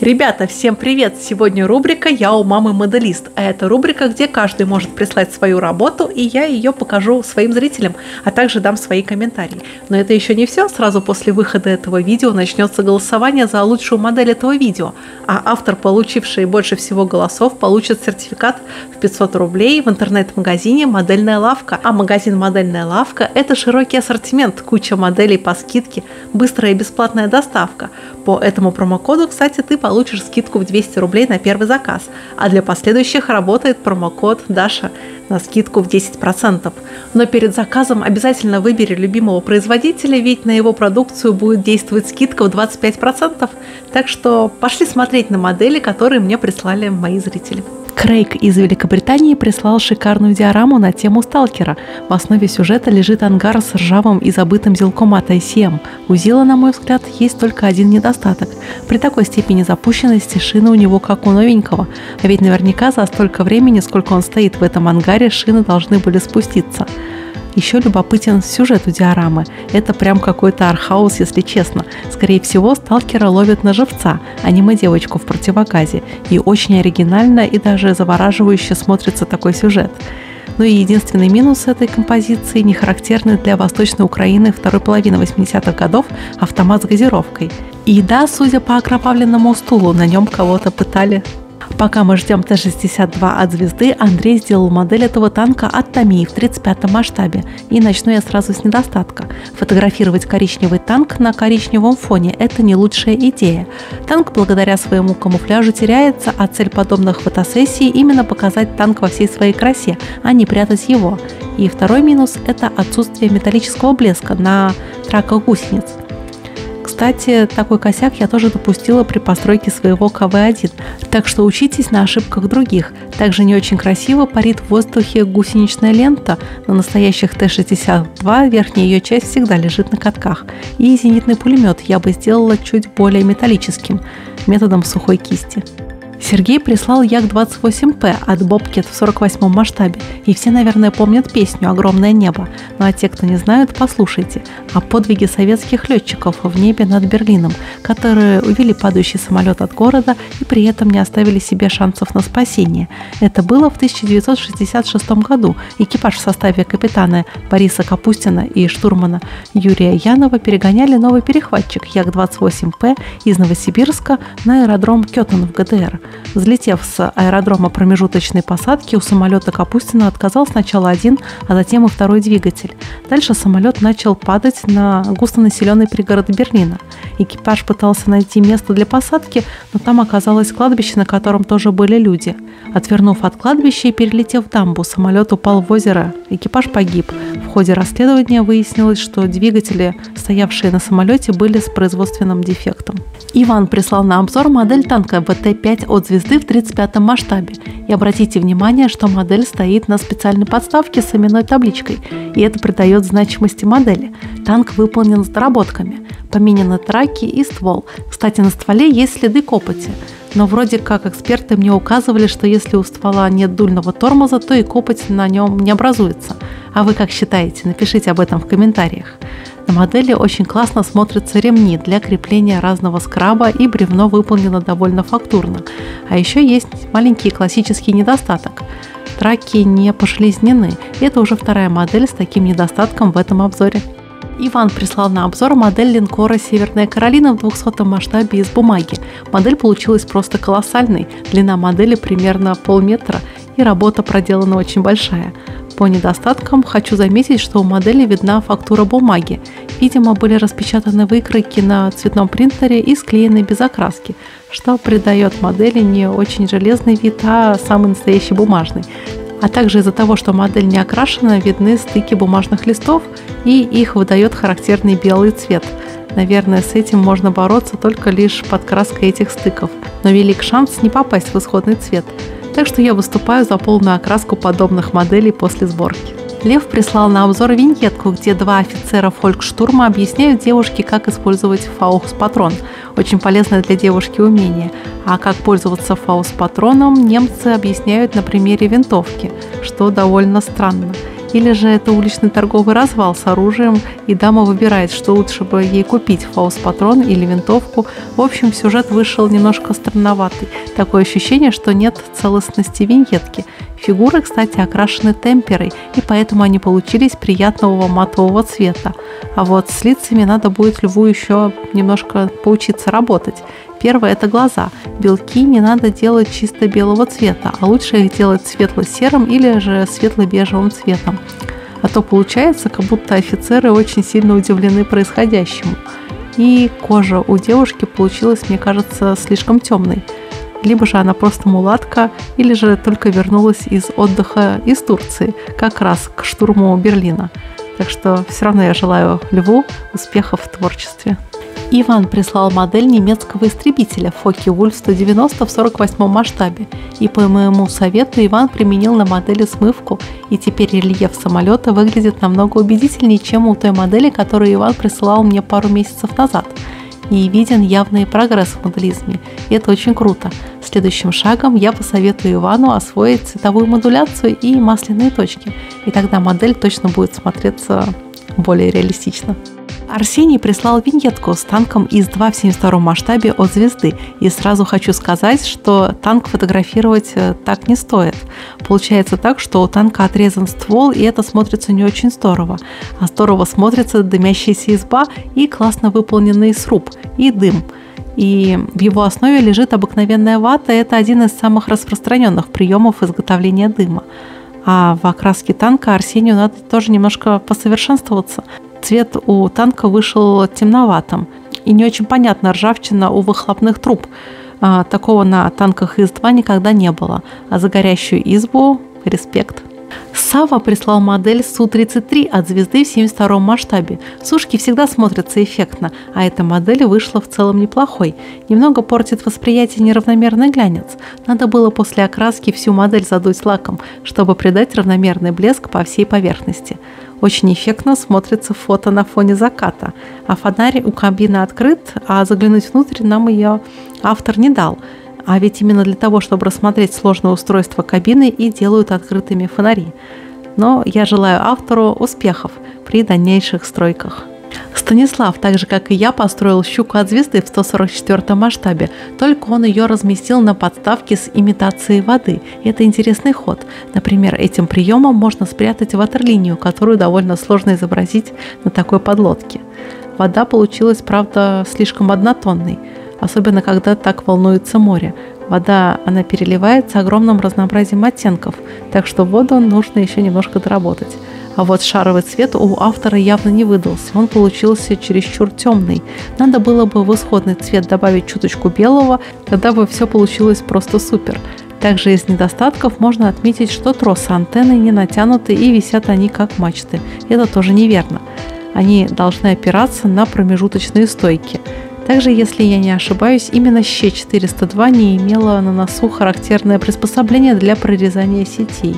Ребята, всем привет! Сегодня рубрика «Я у мамы моделист», а это рубрика, где каждый может прислать свою работу, и я ее покажу своим зрителям, а также дам свои комментарии. Но это еще не все, сразу после выхода этого видео начнется голосование за лучшую модель этого видео, а автор, получивший больше всего голосов, получит сертификат в 500 рублей в интернет-магазине «Модельная лавка». А магазин «Модельная лавка» – это широкий ассортимент, куча моделей по скидке, быстрая и бесплатная доставка. По этому промокоду, кстати, ты получишь скидку в 200 рублей на первый заказ, а для последующих работает промокод Даша на скидку в 10%. Но перед заказом обязательно выбери любимого производителя, ведь на его продукцию будет действовать скидка в 25%. Так что пошли смотреть на модели, которые мне прислали мои зрители. Крейг из Великобритании прислал шикарную диораму на тему сталкера. В основе сюжета лежит ангар с ржавым и забытым зелком от ICM. У Зила, на мой взгляд, есть только один недостаток. При такой степени запущенности шины у него как у новенького. А ведь наверняка за столько времени, сколько он стоит в этом ангаре, шины должны были спуститься. Еще любопытен сюжет у диорамы. Это прям какой-то архаус, если честно. Скорее всего, сталкера ловят на живца, аниме-девочку в противогазе. И очень оригинально и даже завораживающе смотрится такой сюжет. Ну и единственный минус этой композиции, не характерный для Восточной Украины второй половины 80-х годов, автомат с газировкой. И да, судя по окровавленному стулу, на нем кого-то пытали Пока мы ждем Т-62 от звезды, Андрей сделал модель этого танка от Томии в 35 масштабе. И начну я сразу с недостатка. Фотографировать коричневый танк на коричневом фоне – это не лучшая идея. Танк благодаря своему камуфляжу теряется, а цель подобных фотосессий – именно показать танк во всей своей красе, а не прятать его. И второй минус – это отсутствие металлического блеска на траках гусениц. Кстати, такой косяк я тоже допустила при постройке своего КВ-1, так что учитесь на ошибках других. Также не очень красиво парит в воздухе гусеничная лента. На настоящих Т-62 верхняя ее часть всегда лежит на катках. И зенитный пулемет я бы сделала чуть более металлическим, методом сухой кисти. Сергей прислал Як-28П от Bobcat в 48 масштабе, и все, наверное, помнят песню «Огромное небо». Ну а те, кто не знают, послушайте о подвиге советских летчиков в небе над Берлином, которые увели падающий самолет от города и при этом не оставили себе шансов на спасение. Это было в 1966 году. Экипаж в составе капитана Бориса Капустина и штурмана Юрия Янова перегоняли новый перехватчик Як-28П из Новосибирска на аэродром Кетон в ГДР. Взлетев с аэродрома промежуточной посадки, у самолета Капустина отказал сначала один, а затем и второй двигатель. Дальше самолет начал падать на густонаселенный пригород Берлина. Экипаж пытался найти место для посадки, но там оказалось кладбище, на котором тоже были люди. Отвернув от кладбища и перелетев дамбу, самолет упал в озеро. Экипаж погиб. В ходе расследования выяснилось, что двигатели, стоявшие на самолете, были с производственным дефектом. Иван прислал на обзор модель танка ВТ-5 от звезды в 35 масштабе. И обратите внимание, что модель стоит на специальной подставке с именной табличкой, и это придает значимости модели. Танк выполнен с доработками. Поменены траки и ствол. Кстати, на стволе есть следы копоти. Но вроде как эксперты мне указывали, что если у ствола нет дульного тормоза, то и копоть на нем не образуется. А вы как считаете? Напишите об этом в комментариях. На модели очень классно смотрятся ремни для крепления разного скраба и бревно выполнено довольно фактурно. А еще есть маленький классический недостаток. Траки не пошлизнены. И это уже вторая модель с таким недостатком в этом обзоре. Иван прислал на обзор модель линкора «Северная Каролина» в 200 масштабе из бумаги. Модель получилась просто колоссальной. Длина модели примерно полметра, и работа проделана очень большая. По недостаткам хочу заметить, что у модели видна фактура бумаги. Видимо, были распечатаны выкройки на цветном принтере и склеены без окраски, что придает модели не очень железный вид, а самый настоящий бумажный. А также из-за того, что модель не окрашена, видны стыки бумажных листов и их выдает характерный белый цвет. Наверное, с этим можно бороться только лишь подкраской этих стыков, но велик шанс не попасть в исходный цвет – так что я выступаю за полную окраску подобных моделей после сборки. Лев прислал на обзор виньетку, где два офицера фолькштурма объясняют девушке, как использовать фаус-патрон. Очень полезное для девушки умение. А как пользоваться фаус-патроном немцы объясняют на примере винтовки, что довольно странно. Или же это уличный торговый развал с оружием, и дама выбирает, что лучше бы ей купить, фаус-патрон или винтовку. В общем, сюжет вышел немножко странноватый. Такое ощущение, что нет целостности виньетки. Фигуры, кстати, окрашены темперой, и поэтому они получились приятного матового цвета. А вот с лицами надо будет льву еще немножко поучиться работать. Первое – это глаза. Белки не надо делать чисто белого цвета, а лучше их делать светло-серым или же светло-бежевым цветом. А то получается, как будто офицеры очень сильно удивлены происходящему. И кожа у девушки получилась, мне кажется, слишком темной. Либо же она просто мулатка, или же только вернулась из отдыха из Турции, как раз к штурму Берлина. Так что все равно я желаю Льву успехов в творчестве. Иван прислал модель немецкого истребителя Фоки Вульф 190 в 48 масштабе, и по моему совету Иван применил на модели смывку, и теперь рельеф самолета выглядит намного убедительнее, чем у той модели, которую Иван присылал мне пару месяцев назад. И виден явный прогресс в моделизме, и это очень круто. Следующим шагом я посоветую Ивану освоить цветовую модуляцию и масляные точки, и тогда модель точно будет смотреться более реалистично. Арсений прислал виньетку с танком ИС-2 в 72 масштабе от звезды. И сразу хочу сказать, что танк фотографировать э, так не стоит. Получается так, что у танка отрезан ствол, и это смотрится не очень здорово. А здорово смотрится дымящаяся изба и классно выполненный сруб, и дым. И в его основе лежит обыкновенная вата. Это один из самых распространенных приемов изготовления дыма. А в окраске танка Арсению надо тоже немножко посовершенствоваться – Цвет у танка вышел темноватым. И не очень понятно ржавчина у выхлопных труб. А, такого на танках ИС-2 никогда не было. А за горящую избу – респект. Сава прислал модель Су-33 от звезды в 72 масштабе. Сушки всегда смотрятся эффектно, а эта модель вышла в целом неплохой. Немного портит восприятие неравномерный глянец. Надо было после окраски всю модель задуть лаком, чтобы придать равномерный блеск по всей поверхности. Очень эффектно смотрится фото на фоне заката. А фонарь у кабины открыт, а заглянуть внутрь нам ее автор не дал. А ведь именно для того, чтобы рассмотреть сложное устройство кабины и делают открытыми фонари. Но я желаю автору успехов при дальнейших стройках. Станислав, так же как и я, построил щуку от звезды в 144 масштабе, только он ее разместил на подставке с имитацией воды. И это интересный ход. Например, этим приемом можно спрятать ватерлинию, которую довольно сложно изобразить на такой подлодке. Вода получилась, правда, слишком однотонной, особенно когда так волнуется море. Вода, она переливается огромным разнообразием оттенков, так что воду нужно еще немножко доработать. А вот шаровый цвет у автора явно не выдался, он получился чересчур темный. Надо было бы в исходный цвет добавить чуточку белого, тогда бы все получилось просто супер. Также из недостатков можно отметить, что тросы антенны не натянуты и висят они как мачты. Это тоже неверно. Они должны опираться на промежуточные стойки. Также, если я не ошибаюсь, именно Щ402 не имела на носу характерное приспособление для прорезания сетей.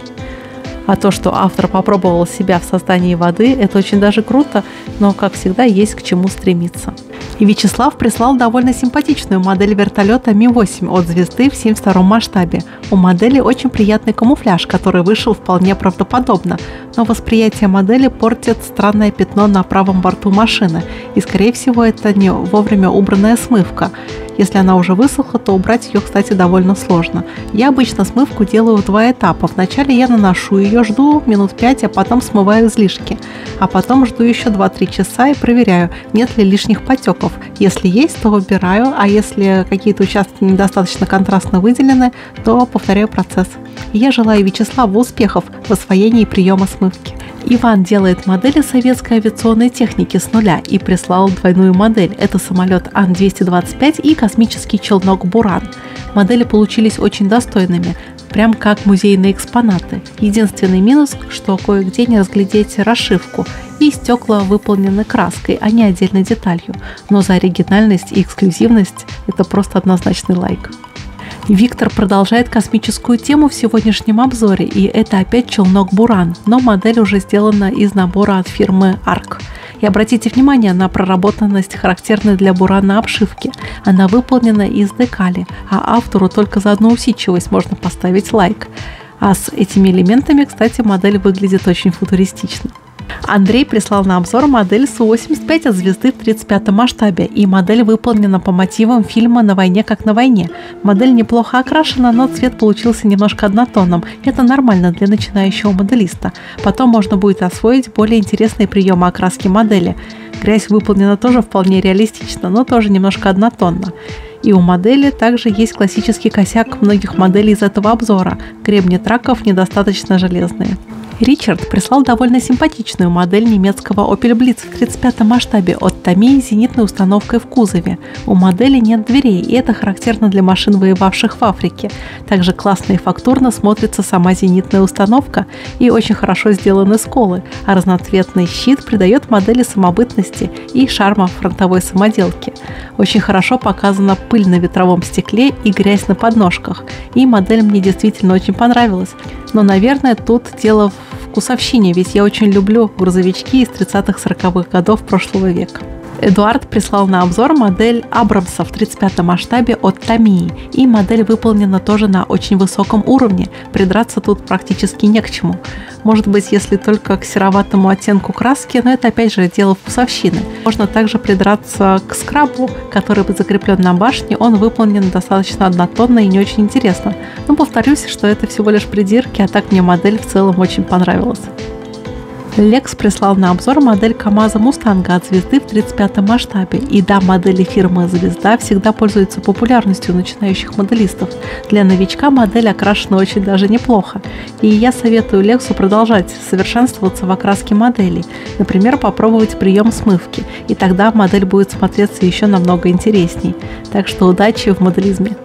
А то, что автор попробовал себя в создании воды, это очень даже круто, но, как всегда, есть к чему стремиться. И Вячеслав прислал довольно симпатичную модель вертолета Ми-8 от звезды в 72 масштабе. У модели очень приятный камуфляж, который вышел вполне правдоподобно, но восприятие модели портит странное пятно на правом борту машины, и скорее всего это не вовремя убранная смывка. Если она уже высохла, то убрать ее, кстати, довольно сложно. Я обычно смывку делаю в два этапа. Вначале я наношу ее, жду минут 5, а потом смываю излишки. А потом жду еще 2-3 часа и проверяю, нет ли лишних потеков. Если есть, то убираю, а если какие-то участки недостаточно контрастно выделены, то повторяю процесс. я желаю Вячеславу успехов в освоении приема смывки. Иван делает модели советской авиационной техники с нуля и прислал двойную модель. Это самолет Ан-225 и космический челнок «Буран». Модели получились очень достойными, прям как музейные экспонаты. Единственный минус, что кое-где не разглядеть расшивку, и стекла выполнены краской, а не отдельной деталью. Но за оригинальность и эксклюзивность это просто однозначный лайк. Виктор продолжает космическую тему в сегодняшнем обзоре, и это опять челнок Буран, но модель уже сделана из набора от фирмы ARC. И обратите внимание на проработанность, характерной для Бурана обшивки. Она выполнена из декали, а автору только за одну усидчивость можно поставить лайк. А с этими элементами, кстати, модель выглядит очень футуристично. Андрей прислал на обзор модель Су-85 от звезды в 35 масштабе, и модель выполнена по мотивам фильма «На войне как на войне». Модель неплохо окрашена, но цвет получился немножко однотонным. Это нормально для начинающего моделиста. Потом можно будет освоить более интересные приемы окраски модели. Грязь выполнена тоже вполне реалистично, но тоже немножко однотонно. И у модели также есть классический косяк многих моделей из этого обзора. Гребни траков недостаточно железные. Ричард прислал довольно симпатичную модель немецкого Opel Blitz в 35 масштабе от Tamiya с зенитной установкой в кузове. У модели нет дверей, и это характерно для машин, воевавших в Африке. Также классно и фактурно смотрится сама зенитная установка и очень хорошо сделаны сколы, а разноцветный щит придает модели самобытности и шарма фронтовой самоделки. Очень хорошо показана пыль на ветровом стекле и грязь на подножках, и модель мне действительно очень понравилась. Но, наверное, тут дело в вкусовщине, ведь я очень люблю грузовички из 30-40-х годов прошлого века. Эдуард прислал на обзор модель Абрамса в 35 масштабе от Томии, и модель выполнена тоже на очень высоком уровне, придраться тут практически не к чему. Может быть, если только к сероватому оттенку краски, но это опять же дело вкусовщины. Можно также придраться к скрабу, который закреплен на башне, он выполнен достаточно однотонно и не очень интересно. Но повторюсь, что это всего лишь придирки, а так мне модель в целом очень понравилась. Lex прислал на обзор модель КАМАЗа Мустанга от звезды в 35 масштабе. И да, модели фирмы «Звезда» всегда пользуются популярностью у начинающих моделистов. Для новичка модель окрашена очень даже неплохо. И я советую Лексу продолжать совершенствоваться в окраске моделей. Например, попробовать прием смывки. И тогда модель будет смотреться еще намного интересней. Так что удачи в моделизме!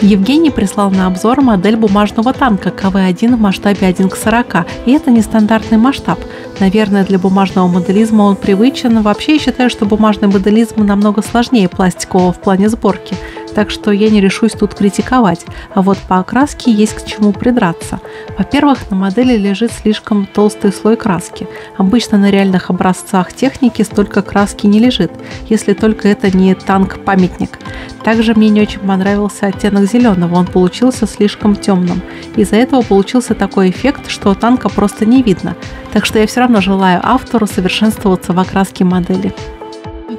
Евгений прислал на обзор модель бумажного танка КВ-1 в масштабе 1 к 40, и это нестандартный масштаб. Наверное, для бумажного моделизма он привычен. Вообще, я считаю, что бумажный моделизм намного сложнее пластикового в плане сборки – так что я не решусь тут критиковать. А вот по окраске есть к чему придраться. Во-первых, на модели лежит слишком толстый слой краски. Обычно на реальных образцах техники столько краски не лежит, если только это не танк-памятник. Также мне не очень понравился оттенок зеленого, он получился слишком темным. Из-за этого получился такой эффект, что танка просто не видно. Так что я все равно желаю автору совершенствоваться в окраске модели.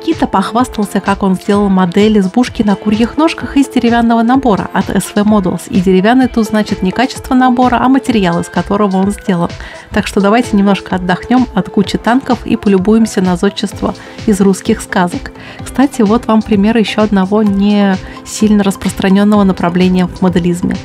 Никита похвастался, как он сделал модель избушки на курьих ножках из деревянного набора от SV Models. И деревянный тут значит не качество набора, а материал, из которого он сделан. Так что давайте немножко отдохнем от кучи танков и полюбуемся на зодчество из русских сказок. Кстати, вот вам пример еще одного не сильно распространенного направления в моделизме.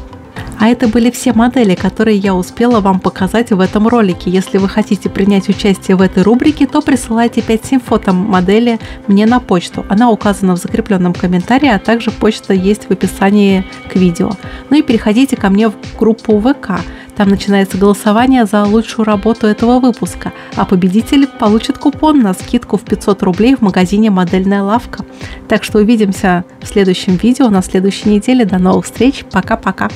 А это были все модели, которые я успела вам показать в этом ролике. Если вы хотите принять участие в этой рубрике, то присылайте 5-7 фото модели мне на почту. Она указана в закрепленном комментарии, а также почта есть в описании к видео. Ну и переходите ко мне в группу ВК. Там начинается голосование за лучшую работу этого выпуска, а победитель получит купон на скидку в 500 рублей в магазине «Модельная лавка». Так что увидимся в следующем видео на следующей неделе. До новых встреч. Пока-пока.